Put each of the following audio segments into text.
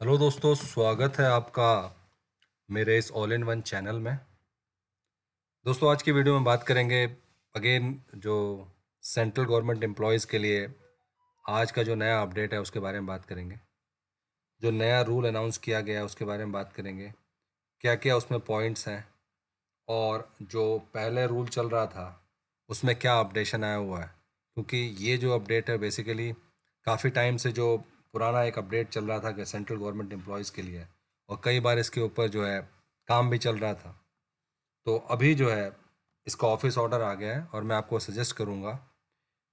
Hello दोस्तों, स्वागत है आपका मेरे इस ऑल इन वन चैनल में। दोस्तों, आज की वीडियो में बात करेंगे अगेन जो सेंट्रल गवर्नमेंट एम्प्लॉयज़ के लिए आज का जो नया अपडेट है, उसके बारे में बात करेंगे। जो नया रूल अनाउंस किया गया है, उसके बारे में बात करेंगे। क्या क्या उसमें पॉइंट्स हैं और जो पहले रूल चल रहा था, उसमें क्या अपडेशन आया हुआ है। क्योंकि ये जो अपडेट है बेसिकली काफ़ी टाइम से जो पुराना एक अपडेट चल रहा था कि सेंट्रल गवर्नमेंट एम्प्लॉयज़ के लिए, और कई बार इसके ऊपर जो है काम भी चल रहा था। तो अभी जो है, इसका ऑफ़िस ऑर्डर आ गया है, और मैं आपको सजेस्ट करूँगा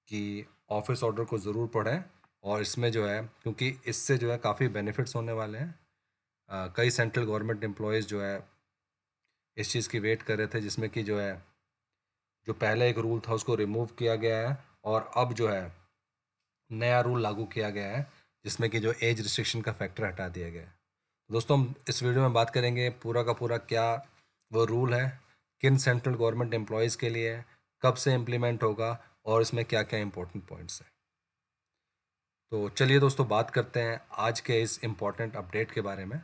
कि ऑफ़िस ऑर्डर को ज़रूर पढ़ें, और इसमें जो है, क्योंकि इससे जो है काफ़ी बेनिफिट्स होने वाले हैं। कई सेंट्रल गवर्नमेंट एम्प्लॉयज़ जो है, इस चीज़ की वेट कर रहे थे, जिसमें कि जो है, जो पहले एक रूल था, उसको रिमूव किया गया है, और अब जो है, नया रूल लागू किया गया है जिसमें कि जो एज रिस्ट्रिक्शन का फैक्टर हटा दिया गया है। दोस्तों, हम इस वीडियो में बात करेंगे पूरा का पूरा क्या वो रूल है, किन सेंट्रल गवर्नमेंट एम्प्लॉयज़ के लिए है, कब से इम्प्लीमेंट होगा और इसमें क्या क्या इंपॉर्टेंट पॉइंट्स हैं। तो चलिए दोस्तों, बात करते हैं आज के इस इंपॉर्टेंट अपडेट के बारे में,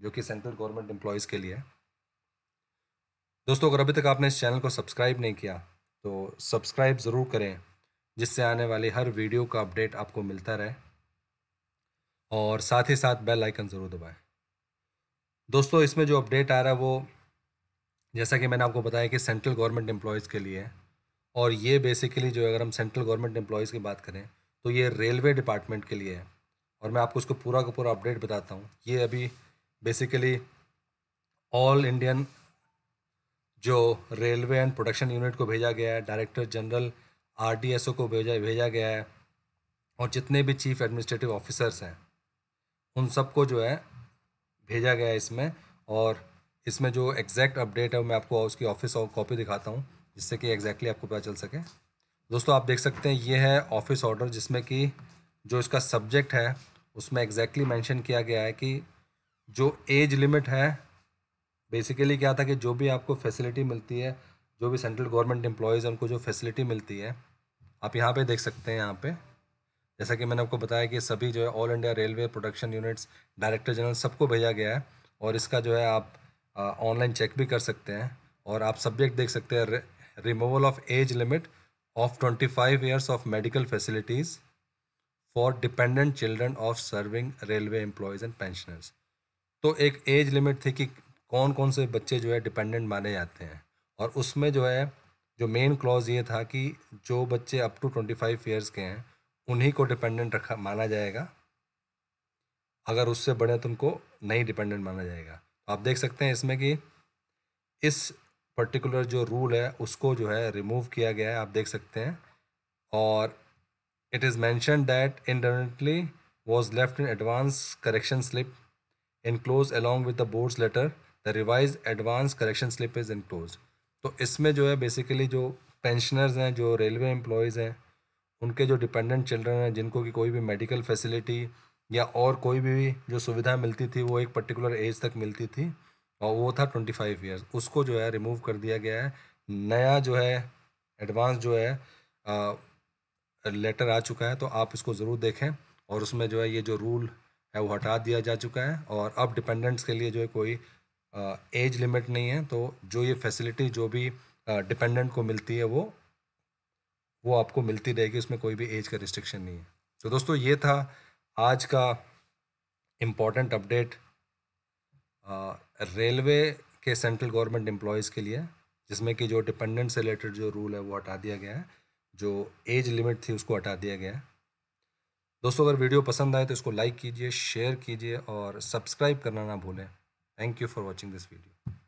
जो कि सेंट्रल गवर्नमेंट एम्प्लॉयज़ के लिए है। दोस्तों, अगर अभी तक आपने इस चैनल को सब्सक्राइब नहीं किया तो सब्सक्राइब ज़रूर करें, जिससे आने वाली हर वीडियो का अपडेट आपको मिलता रहे। और साथ ही साथ बेल आइकन ज़रूर दबाएँ। दोस्तों, इसमें जो अपडेट आ रहा है वो, जैसा कि मैंने आपको बताया कि सेंट्रल गवर्नमेंट एम्प्लॉयज़ के लिए है और ये बेसिकली जो अगर हम सेंट्रल गवर्नमेंट एम्प्लॉयज़ की बात करें तो ये रेलवे डिपार्टमेंट के लिए है। और मैं आपको उसको पूरा का पूरा अपडेट बताता हूँ। ये अभी बेसिकली ऑल इंडियन जो रेलवे एंड प्रोडक्शन यूनिट को भेजा गया है डायरेक्टर जनरल आरडीएसओ को भेजा भेजा गया है, और जितने भी चीफ एडमिनिस्ट्रेटिव ऑफिसर्स हैं उन सबको जो है भेजा गया है इसमें और इसमें जो एग्जैक्ट अपडेट है मैं आपको उसकी ऑफ़िस और कॉपी दिखाता हूँ, जिससे कि एग्जैक्टली आपको पता चल सके। दोस्तों, आप देख सकते हैं, ये है ऑफ़िस ऑर्डर जिसमें कि जो इसका सब्जेक्ट है, उसमें एग्जैक्टली मेंशन किया गया है कि जो एज लिमिट है बेसिकली क्या था कि जो भी आपको फैसिलिटी मिलती है, जो भी सेंट्रल गवर्नमेंट एम्प्लॉयज़ उनको जो फैसिलिटी मिलती है, आप यहाँ पे देख सकते हैं, यहाँ पे। जैसा कि मैंने आपको बताया कि सभी जो है all India railway production units director general सबको भेजा गया है और इसका जो है आप ऑनलाइन चेक भी कर सकते हैं और आप सब्जेक्ट देख सकते हैं removal of age limit of twenty five years of medical facilities for dependent children of serving railway employees and pensioners तो एक एज लिमिट थी कि कौन कौन से बच्चे जो है डिपेंडेंट माने जाते हैं और उसमें जो है, जो मेन क्लॉज ये था कि जो बच्चे up to twenty five years के हैं उन्हीं को डिपेंडेंट रखा, माना जाएगा। अगर उससे बड़े तो उनको नहीं डिपेंडेंट माना जाएगा। तो आप देख सकते हैं इसमें कि इस पर्टिकुलर जो रूल है, उसको जो है रिमूव किया गया है, आप देख सकते हैं। और it is mention that inadvertently was left in advance correction slip close along with the boards letter the revise advance correction slip is close तो इसमें जो है बेसिकली जो पेंशनर्स हैं, जो रेलवे एम्प्लॉयज़ हैं उनके जो डिपेंडेंट चिल्ड्रन हैं जिनको कि कोई भी मेडिकल फैसिलिटी या और कोई भी जो सुविधा मिलती थी वो एक पर्टिकुलर एज तक मिलती थी और वो था ट्वेंटी फाइव ईयर्स उसको जो है रिमूव कर दिया गया है। नया जो है एडवांस जो है आ, लेटर आ चुका है तो आप इसको ज़रूर देखें और उसमें जो है ये जो रूल है वो हटा दिया जा चुका है और अब डिपेंडेंट्स के लिए जो है कोई एज लिमिट नहीं है तो जो ये फैसिलिटी जो भी डिपेंडेंट को मिलती है वो वो आपको मिलती रहेगी, उसमें कोई भी एज का रिस्ट्रिक्शन नहीं है। तो दोस्तों, ये था आज का इंपॉर्टेंट अपडेट रेलवे के सेंट्रल गवर्नमेंट एम्प्लॉयज़ के लिए, जिसमें कि जो डिपेंडेंट से रिलेटेड जो रूल है, वो हटा दिया गया है। जो एज लिमिट थी, उसको हटा दिया गया है। दोस्तों, अगर वीडियो पसंद आए तो इसको लाइक कीजिए शेयर कीजिए और सब्सक्राइब करना ना भूलें। Thank you for watching this video